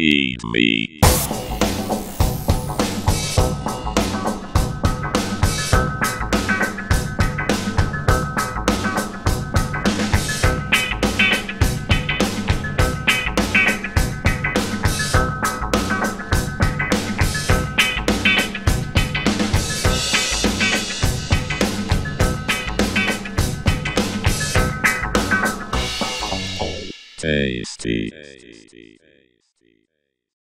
Feed me. Tasty. Steve.